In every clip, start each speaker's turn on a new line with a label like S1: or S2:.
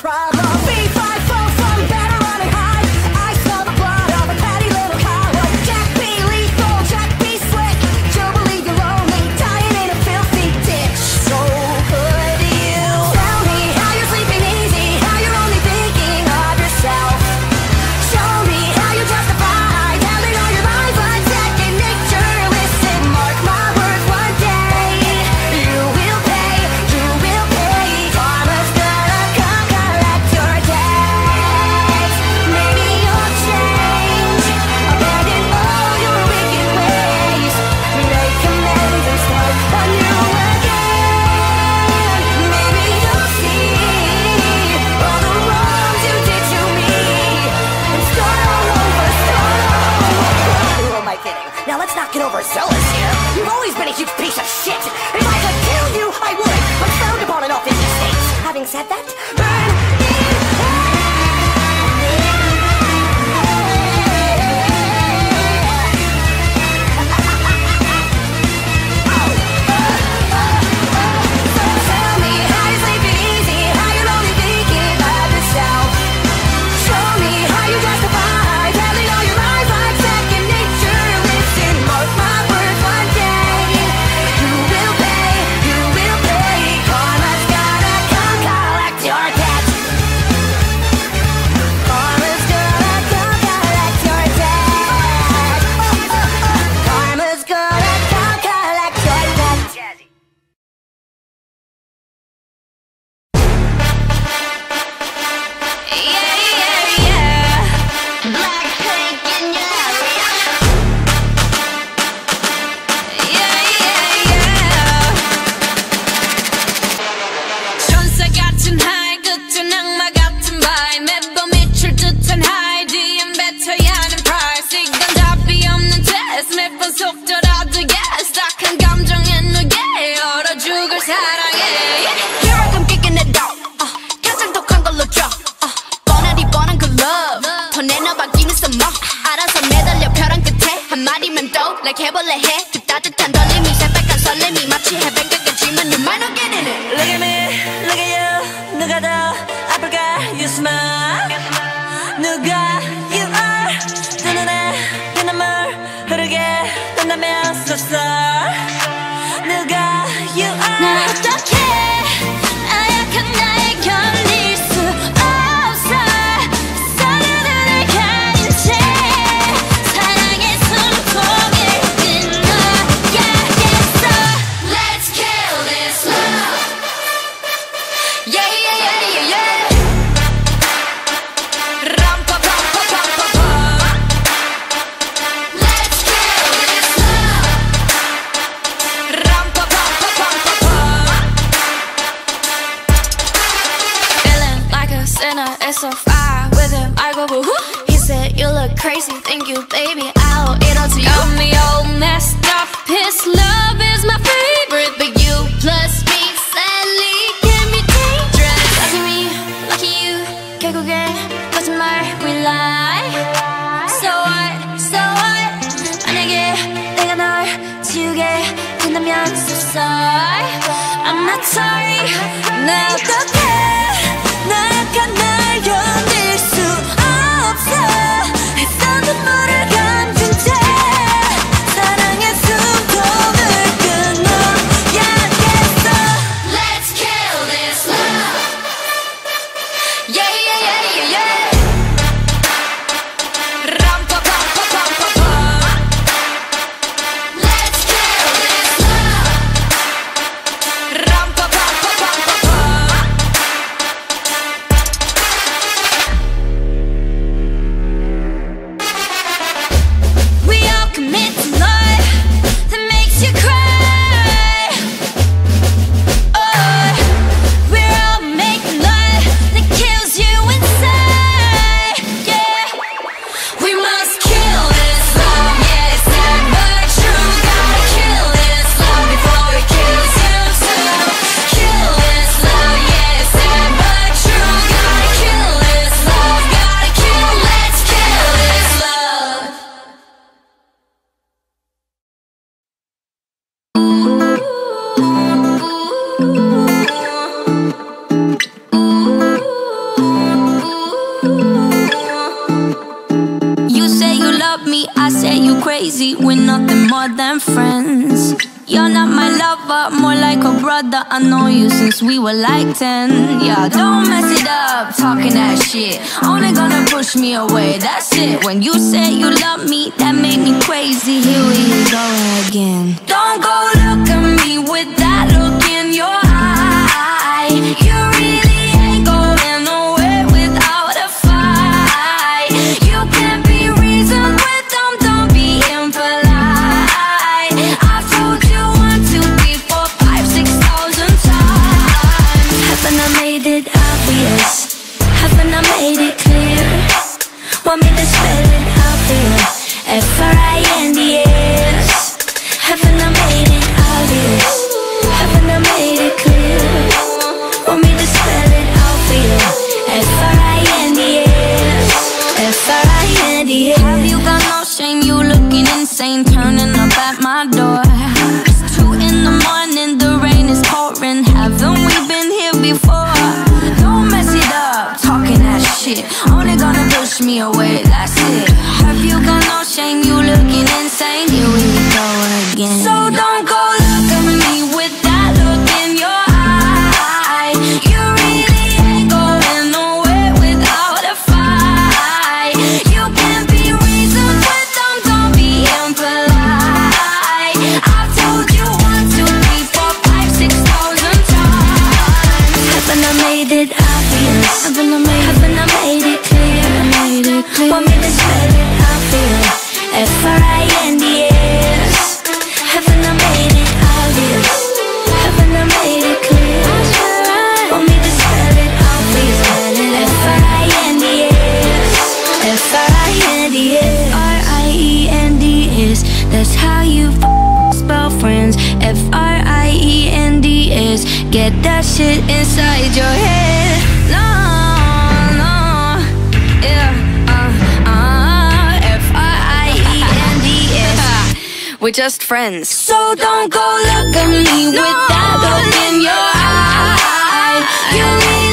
S1: pride. kidding. Now let's not get overzealous here. You've always been a huge piece of shit. If I could kill you, I would. I'm frowned upon an all 50 Having said that, burn I'm so sorry. I'm not sorry. Now the pain. than friends. You're not my lover, more like a brother. I know you since we were like 10. Yeah, don't mess it up, talking that shit. Only gonna push me away, that's it. When you say you love me, that made me crazy. Here we go again. Don't go look at me with that look in your We're just friends. So don't go look at me no. with that look in your eye. You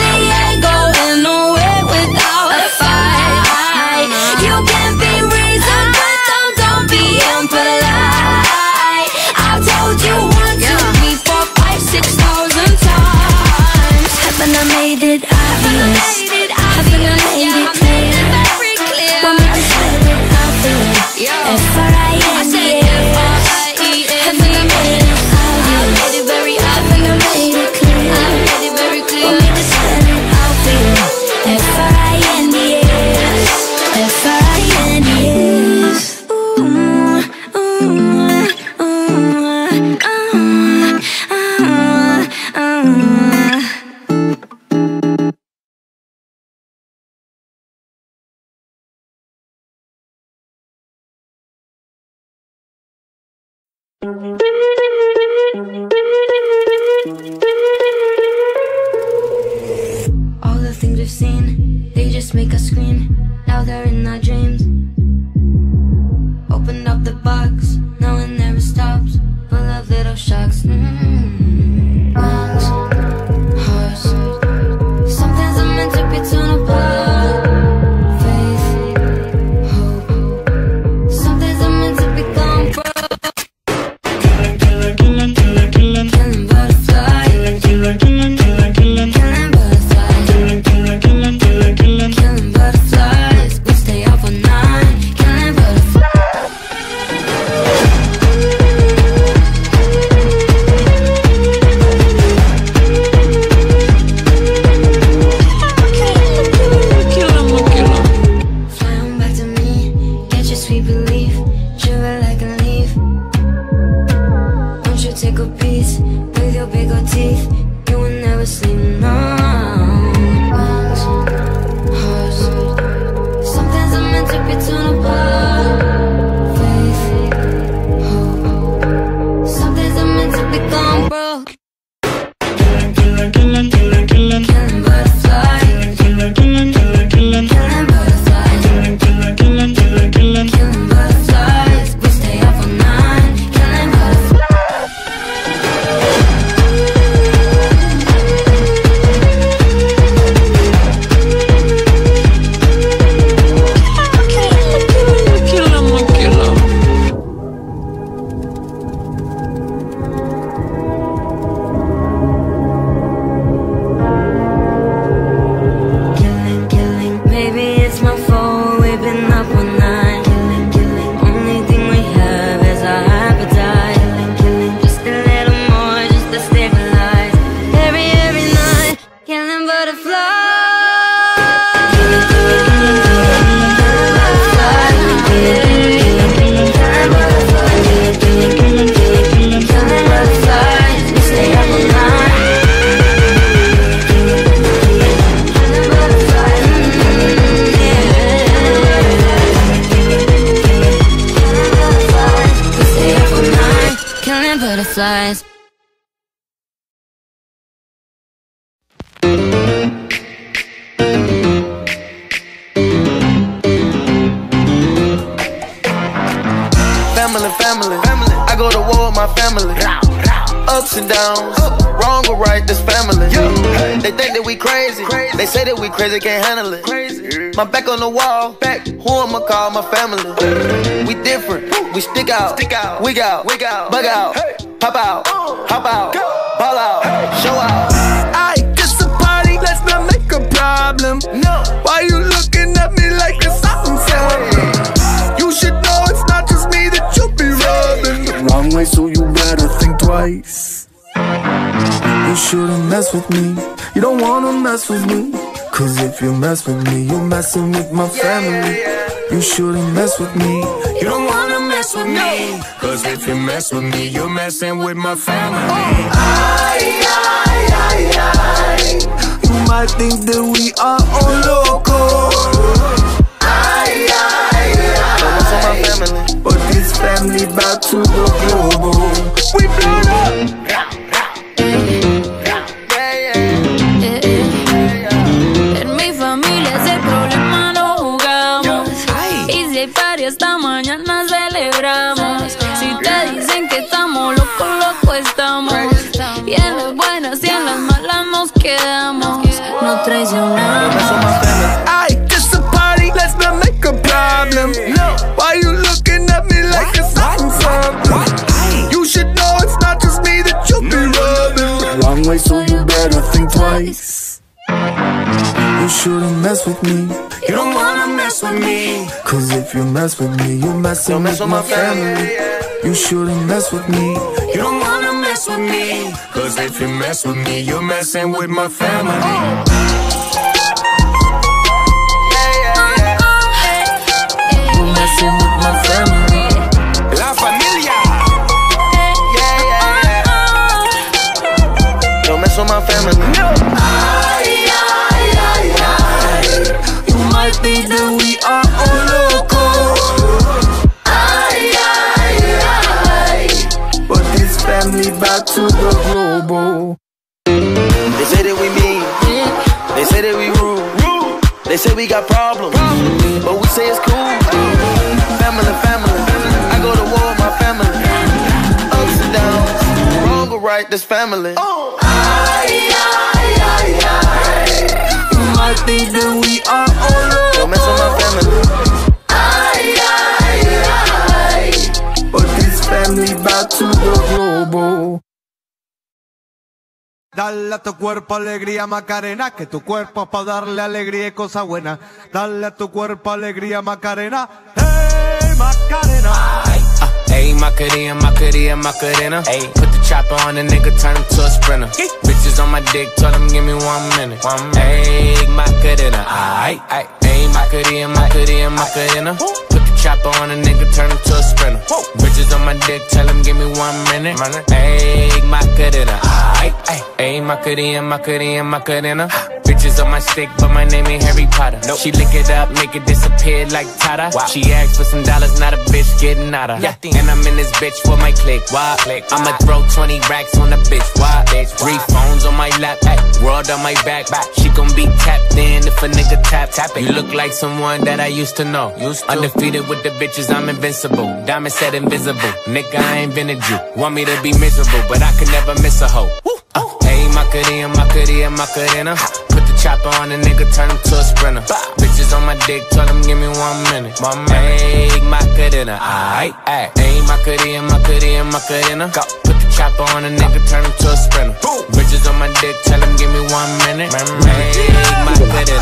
S1: All the things we've seen, they just make us scream. Now they're in our dreams.
S2: family. I go to war with my family. Ups and downs, wrong or right, this family. They think that we crazy. They say that we crazy, can't handle it. My back on the wall, back. Who I'ma call my family? We different, we stick out, stick out, We out, bug out, pop out, hop out,
S3: ball out, show out. I guess the party, let's not make a problem. No, why you looking at me like a something?
S1: so you better think twice. You shouldn't mess with me. You don't wanna mess with me. Cause if you mess with me, you're messing with my family. You shouldn't mess with me. You don't wanna mess with me. Cause if you mess with me, you're messing with my family. I, I,
S3: I, I. You might think that
S2: with me.
S1: You don't wanna mess with me.
S2: Cause if you mess with me, you're messing mess with, my family. You shouldn't mess with me.
S1: You don't wanna mess with me. Cause if you mess with me, you're messing with my family. Oh.
S2: my family. No.
S3: think we are all locals Aye, aye, aye But this family back to the global
S2: They say that we mean They say that we rude They say we got problems But we say it's cool Family, family I go to war with my family Ups and downs Wrong or right, this family oh. aye, aye, aye, aye. I that we are all Dale a tu cuerpo alegría Macarena, que tu cuerpo es pa' darle alegría y cosa buena. Dale a tu cuerpo alegría Macarena, hey Macarena. Ah,
S4: hey Macarena, Macarena, Macarena. Hey, put the chopper on the nigga, turn him to a sprinter. on my dick, told them give me one minute. One minute. Egg, macarena, aight, aight. Egg, macarena, in macarena. Chopper on a nigga, turn him to a sprinter. Whoa. Bitches on my dick, tell him give me one minute. Ayy, Macarena. Ayy, Macarena, my Macarena. Bitches on my stick, but my name ain't Harry Potter. Nope. She lick it up, make it disappear like Tata. Wow. She asked for some dollars, not a bitch getting out of. Yeah. And I'm in this bitch for my click. Why? click. I'ma throw 20 racks on the bitch. Why? bitch. Why? Three phones on my lap, ay. world on my back. Bye. She gon' be tapped in a nigga tap, tap it. You look like someone that I used to know. Used to. Undefeated with the bitches, I'm invincible. Diamond said invisible. Nigga, I ain't you. Want me to be miserable, but I can never miss a hoe. Oh. Uh, hey, Macarena, Macarena, Macarena. Put the chopper on a nigga, turn him to a sprinter. Bitches on my dick, tell them give me one minute. My man, Macarena, uh, aight, aight. Hey, Macarena, Macarena, Macarena. Go. Chopper on a nigga, turn him to a sprinter. Bitches on my dick, tell him give me one minute. Make my glitter.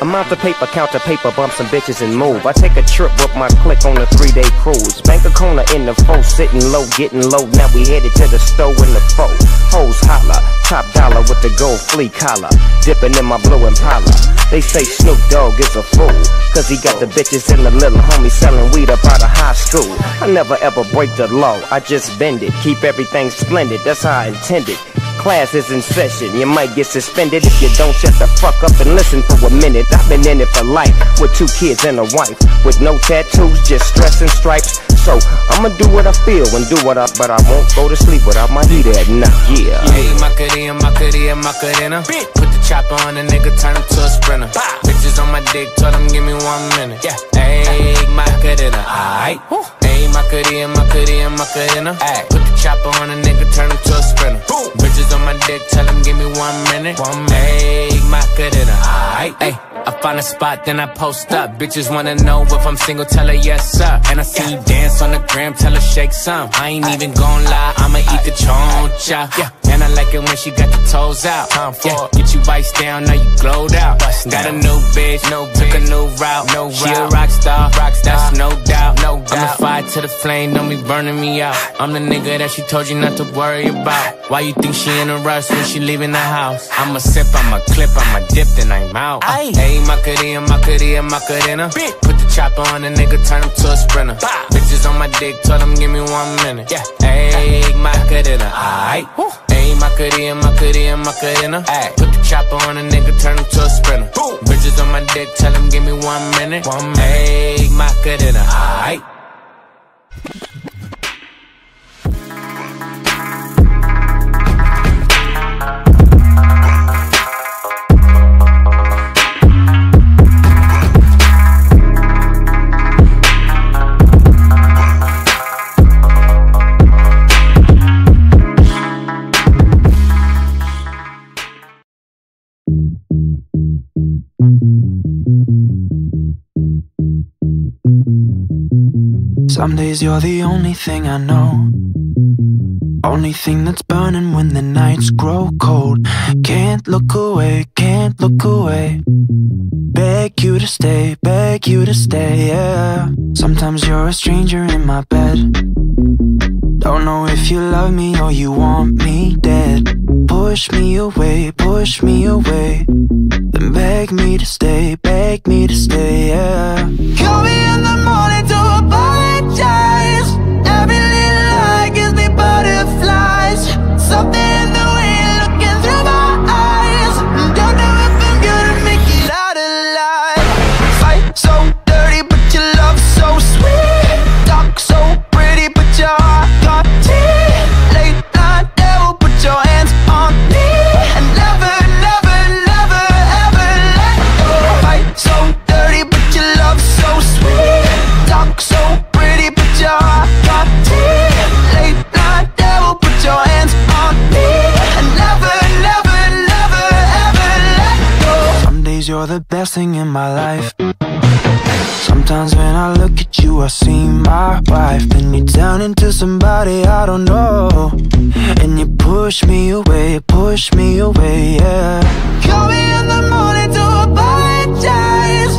S4: Amount of paper, count the paper, bump some bitches and move. I take a trip with my clique on a three-day cruise. Bank a corner in the four, sitting low, getting low. Now we headed to the store in the four. Hoes holla, top dollar with the gold flea collar. Dipping in my blue impala. They say Snoop Dogg is a fool. Cause he got the bitches and the little homie selling weed up out of high school. I never ever break the law, I just bend it, keep everything splendid, that's how I intended. Class is in session, you might get suspended if you don't shut the fuck up and listen for a minute. I've been in it for life, with two kids and a wife, with no tattoos, just stress and stripes. So I'ma do what I feel and do what I, but I won't go to sleep without my heater at night. Yeah. Hey, Macarena, Macarena, Macarena. Put the chopper on a nigga, turn him to a sprinter. Bitches on my dick, tell him give me one minute. Yeah. Hey, Macarena, alright my my cutie, Macarena, my Ayy, put the chopper on a nigga, turn him to a sprinter. Boom. Bitches on my dick, tell him give me one minute. One minute, my Ayy, Hey, I find a spot, then I post up. Bitches wanna know if I'm single, tell her yes, sir. And I see you dance on the gram, tell her shake some. I ain't even gon' lie, I'ma eat the choncha. Yeah. And I like it when she got the toes out. Time for yeah. Get you iced down, now you glowed out. Got a new bitch, no took a new route. No she a rock star, rock star. that's no doubt. No doubt. I'm a to the flame, don't be burning me out. I'm the nigga that she told you not to worry about. Why you think she in a rush when she leaving the house? I'ma sip, I'ma clip, I'ma dip, then I'm out. cutie, hey, Macarena, Macarena, Macarena. Put the chopper on the nigga, turn him to a sprinter. Bah. Bitches on my dick, told him give me one minute. Yeah, hey, Macarena, aight. Hey, Macarena, Macarena, Macarena. Ayy, put the chopper on a nigga, turn him to a sprinter. Boom. Bitches on my dick, tell him give me one minute. One minute. Hey, Macarena, aight.
S3: Some days you're the only thing I know. Only thing that's burning when the nights grow cold. Can't look away, can't look away. Beg you to stay, beg you to stay, yeah. Sometimes you're a stranger in my bed. Don't know if you love me or you want me dead. Push me away, push me away. Then beg me to stay, beg me to stay, yeah. Call me in the morning, just thing in my life Sometimes when I look at you, I see my wife Then you turn into somebody I don't know And you push me away, push me away, yeah Call me in the morning to apologize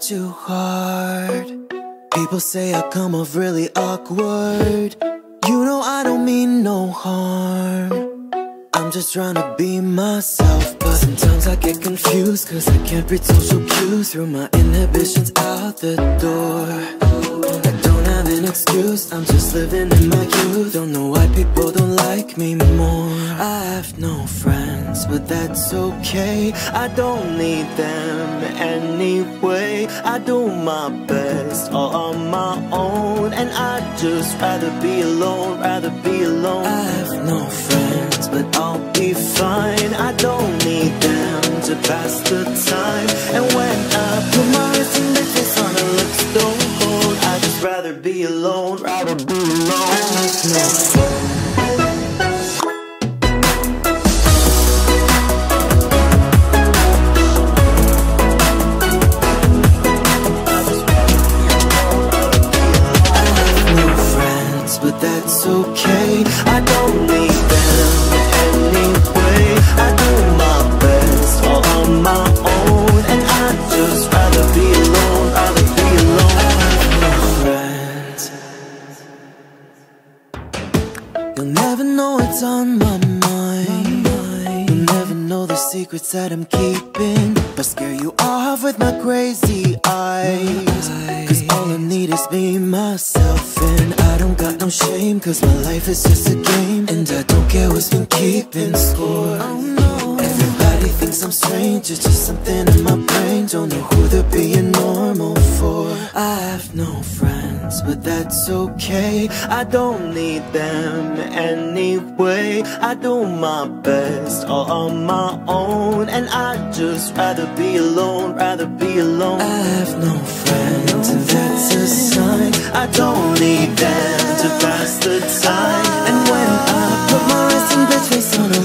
S2: too hard. People say I come off really awkward. You know I don't mean no harm. I'm just trying to be myself, but sometimes I get confused, cause I can't read social cues. Through my inhibitions out the door. I'm just living in my youth Don't know why people don't like me more I have no friends, but that's okay I don't need them anyway I do my best all on my own And I'd just rather be alone, rather be alone I have no friends, but I'll be fine I don't need them to pass the time And when I put my face in the face on, it rather be alone, rather be alone. friends, But that's okay, I don't need what's on my mind You'll never know the secrets that I'm keeping But scare you off with my crazy eyes Cause all I need is me, myself And I don't got no shame Cause my life is just a game And I don't care what's been keeping score oh, Everybody thinks I'm strange It's just something in my brain don't know who they're being normal for I have no friends, but that's okay I don't need them anyway I do my best all on my own And I'd just rather be alone, rather be alone I have no friends, and that's a sign I don't need them to pass the time And when I put my resting in face on